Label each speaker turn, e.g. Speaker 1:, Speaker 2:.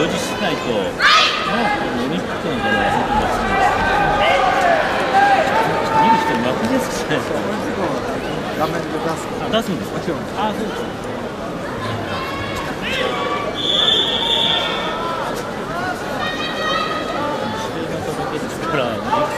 Speaker 1: 表示しないと、はい、オリンピックのこのもするんですけ、見る人にですしなか。
Speaker 2: 画面で出す。
Speaker 1: 出すんですか。あ、そうです。から。